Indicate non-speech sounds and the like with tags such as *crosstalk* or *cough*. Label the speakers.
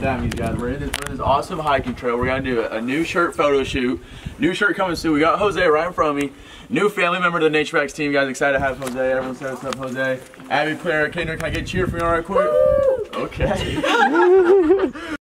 Speaker 1: Damn, you guys, we're in, this, this awesome hiking trail. We're gonna do a, a, new shirt photo shoot. New shirt coming soon. We got Jose right in front of me. New family member of the Nature Backs team. You guys excited to have Jose? Everyone say what's up, Jose. Abby, Claire, Kendra, can I get cheer for you all right quick? Okay. *laughs*